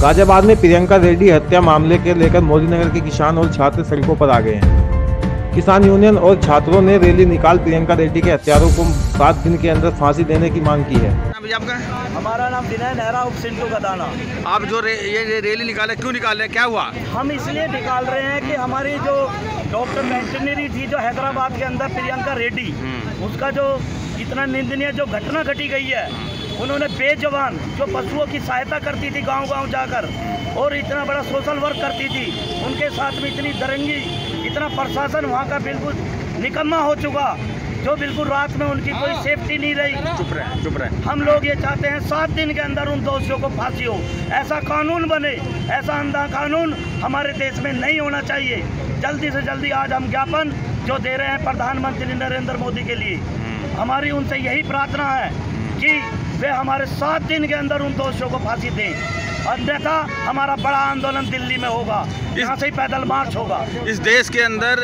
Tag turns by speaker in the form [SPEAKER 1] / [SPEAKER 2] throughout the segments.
[SPEAKER 1] गाजियाबाद में प्रियंका रेड्डी हत्या मामले के लेकर मोदीनगर के किसान और छात्र सड़कों पर आ गए हैं। किसान यूनियन और छात्रों ने रैली निकाल प्रियंका रेड्डी के हत्यारों को सात दिन के अंदर फांसी देने की मांग की है।
[SPEAKER 2] आपका।
[SPEAKER 3] हमारा नाम विनय नेहरा उप सिंटू का दाना।
[SPEAKER 2] आप जो रे, ये ये रैली निकाले क्यों निकाले? क्या हुआ?
[SPEAKER 3] हम इसलिए निकाल रहे हैं कि हमारी जो डॉक्टर वेंटनरी थी जो हैदराबाद के अंदर प्रियंका रेड्डी उसका जो इतना निंदनीय जो घटना घटी गई है उन्होंने बेजवान जो पशुओं की सहायता करती थी गाँव गाँव जाकर और इतना बड़ा सोशल वर्क करती थी उनके साथ में इतनी दरंगी इतना प्रशासन वहाँ का बिल्कुल निकम्मा हो चुका जो बिल्कुल रात में उनकी कोई सेफ्टी नहीं रही।
[SPEAKER 2] चुप रहे चुप रहे
[SPEAKER 3] हम लोग ये चाहते हैं सात दिन के अंदर उन दोषियों को फांसी हो। ऐसा कानून बने ऐसा अंधा कानून हमारे देश में नहीं होना चाहिए। जल्दी से जल्दी आज हम ज्ञापन जो दे रहे हैं प्रधानमंत्री नरेंद्र मोदी के लिए। हमारी उनसे यही प्रार्थना है हमारे सात दिन के अंदर उन दोषियों को फांसी दें। अन्यथा हमारा बड़ा आंदोलन दिल्ली में होगा यहाँ से ही पैदल मार्च होगा।
[SPEAKER 2] इस देश के अंदर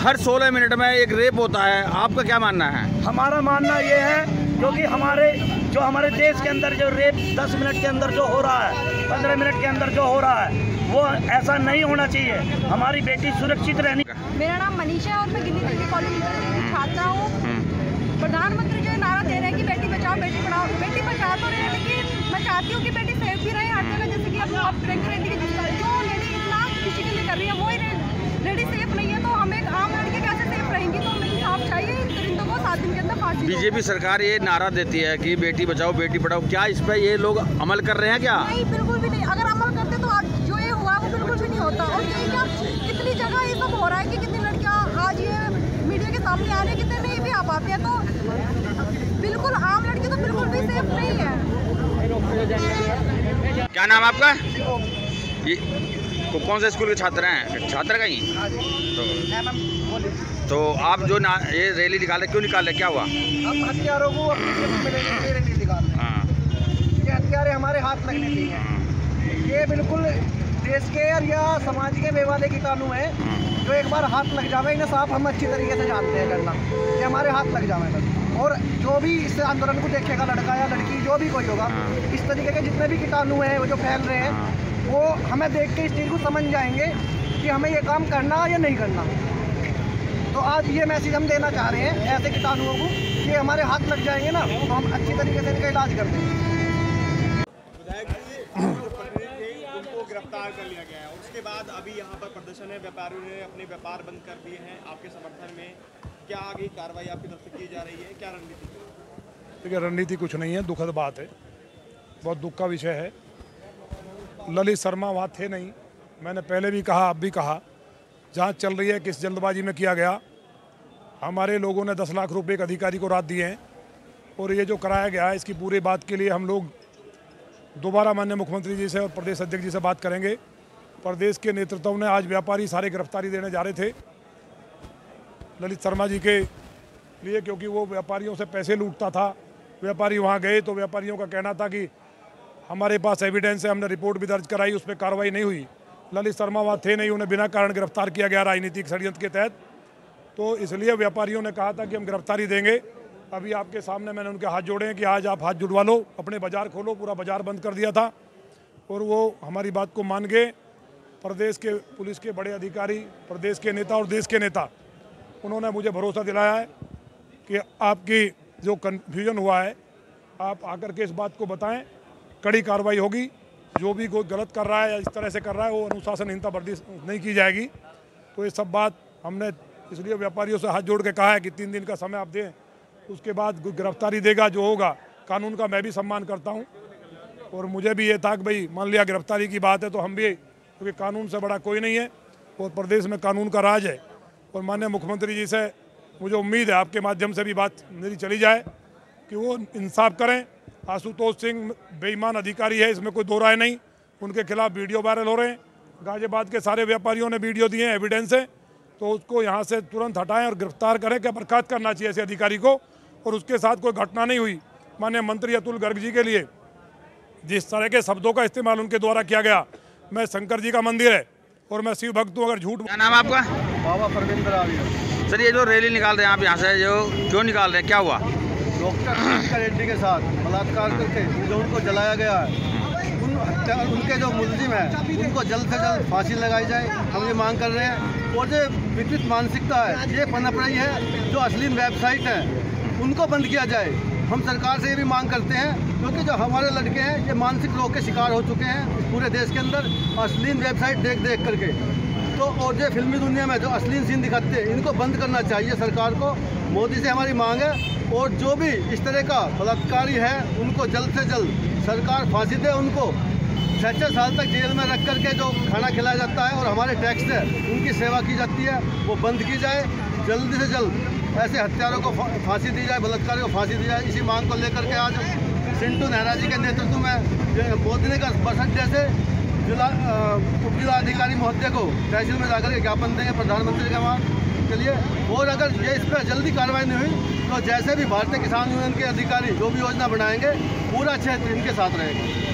[SPEAKER 2] हर 16 मिनट में एक रेप होता है आपका क्या मानना है?
[SPEAKER 3] हमारा मानना ये है क्योंकि हमारे जो हमारे देश के अंदर जो रेप 10 मिनट के अंदर जो हो रहा है 15 मिनट के अंदर जो हो रहा है वो ऐसा नहीं होना चाहिए। हमारी बेटी सुरक्षित रहनी
[SPEAKER 4] मेरा नाम मनीषा है और मैं गिनी कॉलेज में छात्रा हूँ। प्रधानमंत्री जो नारा दे रहे हैं कि बेटी बचाओ बेटी पढ़ाओ। बेटी बचा तो रहे हैं लेकिन मैं चाहती हूँ कि बेटी सेफ़ भी रहे हर जगह जैसे कि अब आप रेड्डी की जिस जो लेडी इतना किसी के लिए कर रही है वो ही लेडी सेफ़ नहीं है तो हम एक आम लड़की कैसे सेफ़ रहेंगी? तो हमें इंसाफ चाहिए को सात दिन के अंदर फांसी
[SPEAKER 2] बीजेपी सरकार ये नारा देती है कि बेटी बचाओ बेटी पढ़ाओ। क्या इस पर ये लोग अमल कर रहे हैं क्या?
[SPEAKER 4] नहीं बिल्कुल भी नहीं। अगर अमल करते तो आज जो ये हुआ वो बिल्कुल भी नहीं होता। और यही क्या कितनी जगह ये सब हो रहा है कि कितनी लड़कियाँ आज ये मीडिया के सामने आ रही है पाते हैं तो बिल्कुल आम लड़की तो बिल्कुल भी सेफ़ नहीं है।
[SPEAKER 2] क्या नाम आपका? ये को, कौन से स्कूल के छात्र हैं? छात्र का ही तो, तो आप जो ना ये रैली निकाले क्यों निकाले क्या हुआ?
[SPEAKER 5] हम हथियारों को जेब नहीं निकाल रहे
[SPEAKER 2] हाँ।
[SPEAKER 5] ये हथियारे हमारे हाथ लगने चाहिए ये बिल्कुल देश के या समाज के बेवाले कीटाणु हैं, जो एक बार हाथ लग जावे, इन्हें साफ़ हम अच्छी तरीके से जानते हैं करना ये हमारे हाथ लग जावे बस। और जो भी इस आंदोलन को देखेगा, लड़का या लड़की, जो भी कोई होगा, इस तरीके के जितने भी कीटाणु हैं, वो जो फैल रहे हैं, वो हमें देख के इस चीज़ को समझ जाएँगे कि हमें ये काम करना या नहीं करना। तो आज ये मैसेज हम देना चाह रहे हैं, ऐसे कीटाणुओं को, कि हमारे हाथ लग जाएँगे ना तो हम अच्छी तरीके से इनका इलाज कर देंगे।
[SPEAKER 6] गिरफ़्तार कर लिया गया है। और उसके बाद अभी यहाँ पर प्रदर्शन है। व्यापारियों ने अपने व्यापार बंद कर दिए हैं। आपके समर्थन में क्या आगे कार्रवाई आपकी तरफ़ से की जा रही है? क्या रणनीति?
[SPEAKER 7] देखिए, रणनीति कुछ नहीं है। दुखद बात है। बहुत दुख का विषय है। ललित शर्मा वहाँ थे नहीं। मैंने पहले भी कहा, अब भी कहा जाँच चल रही है, किस जल्दबाजी में किया गया। हमारे लोगों ने दस लाख रुपए एक अधिकारी को रात दिए हैं। और ये जो कराया गया है, इसकी पूरी बात के लिए हम लोग दोबारा माननीय मुख्यमंत्री जी से और प्रदेश अध्यक्ष जी से बात करेंगे। प्रदेश के नेतृत्व ने आज व्यापारी सारे गिरफ्तारी देने जा रहे थे। ललित शर्मा जी के लिए, क्योंकि वो व्यापारियों से पैसे लूटता था। व्यापारी वहाँ गए तो व्यापारियों का कहना था कि हमारे पास एविडेंस है, हमने रिपोर्ट भी दर्ज कराई, उस पर कार्रवाई नहीं हुई। ललित शर्मा वहाँ थे नहीं, उन्हें बिना कारण गिरफ़्तार किया गया राजनीतिक षडयंत्र के तहत। तो इसलिए व्यापारियों ने कहा था कि हम गिरफ्तारी देंगे। अभी आपके सामने मैंने उनके हाथ जोड़े हैं कि आज आप हाथ जुड़वा लो, अपने बाज़ार खोलो, पूरा बाज़ार बंद कर दिया था। और वो हमारी बात को मान गए। प्रदेश के पुलिस के बड़े अधिकारी, प्रदेश के नेता और देश के नेता, उन्होंने मुझे भरोसा दिलाया है कि आपकी जो कन्फ्यूज़न हुआ है, आप आकर के इस बात को बताएँ, कड़ी कार्रवाई होगी। जो भी कोई गलत कर रहा है या इस तरह से कर रहा है, वो अनुशासनहीनता वर्दी नहीं की जाएगी। तो ये सब बात हमने इसलिए व्यापारियों से हाथ जोड़ के कहा है कि तीन दिन का समय आप दें उसके बाद गिरफ्तारी देगा, जो होगा, कानून का मैं भी सम्मान करता हूँ। और मुझे भी ये था कि भाई, मान लिया गिरफ्तारी की बात है तो हम भी, क्योंकि तो कानून से बड़ा कोई नहीं है, और प्रदेश में कानून का राज है। और माननीय मुख्यमंत्री जी से मुझे उम्मीद है, आपके माध्यम से भी बात मेरी चली जाए, कि वो इंसाफ करें। आशुतोष सिंह बेईमान अधिकारी है, इसमें कोई दो राय नहीं। उनके खिलाफ वीडियो वायरल हो रहे हैं। गाजियाबाद के सारे व्यापारियों ने वीडियो दिए हैं एविडेंस है। तो उसको यहाँ से तुरंत हटाएँ और गिरफ़्तार करें, क्या बर्खास्त करना चाहिए ऐसे अधिकारी को? और उसके साथ कोई घटना नहीं हुई। माननीय मंत्री अतुल गर्ग जी के लिए। जिस तरह के शब्दों का इस्तेमाल उनके द्वारा किया गया मैं शंकर जी का मंदिर है और मैं शिव भक्त हूँ अगर झूठ
[SPEAKER 2] क्या नाम आपका?
[SPEAKER 5] बाबा परविंदर आविया
[SPEAKER 2] सर ये जो रैली निकाल रहे हैं आप यहाँ से जो क्यों निकाल रहे हैं? क्या हुआ?
[SPEAKER 5] डॉक्टर रेड्डी के साथ बलात्कार करके जो उनको जलाया गया है
[SPEAKER 8] उन उनके जो मुलजिम है उनको जल्द से जल्द फांसी लगाई जाए हम ये मांग कर रहे हैं। और जो विकृत मानसिकता है ये पनप रही है जो अश्लील वेबसाइट है उनको बंद किया जाए। हम सरकार से ये भी मांग करते हैं, क्योंकि जो हमारे लड़के हैं, ये मानसिक रोग के शिकार हो चुके हैं पूरे देश के अंदर, अश्लील वेबसाइट देख देख करके। तो और जो फिल्मी दुनिया में जो अश्लील सीन दिखाते हैं, इनको बंद करना चाहिए सरकार को। मोदी से हमारी मांग है, और जो भी इस तरह का बलात्कारी है, उनको जल्द से जल्द सरकार फांसी दे उनको। छः छः साल तक जेल में रख करके जो खाना खिलाया जाता है, और हमारे टैक्स से उनकी सेवा की जाती है, वो बंद की जाए, जल्दी से जल्द। ऐसे हत्यारों को फांसी दी जाए, बलात्कारी को फांसी दी जाए, इसी मांग को लेकर के आज सिंटू नेहरा जी के नेतृत्व में मोदी ने का बस अड्डे से जिला उप जिला अधिकारी महोदय को तहसील में जाकर के ज्ञापन देंगे प्रधानमंत्री के वहाँ के लिए। और अगर ये इस पर जल्दी कार्रवाई नहीं हुई तो जैसे भी भारतीय किसान यूनियन के अधिकारी जो भी योजना बनाएँगे, पूरा क्षेत्र इनके साथ रहेगा।